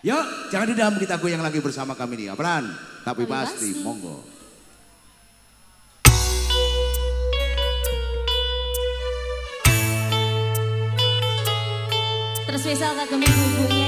Yuk, jangan di dalam kita goyang lagi bersama kami nih, Apran. Tapi pasti, pasti. monggo. Terspesial kagem ibu-ibu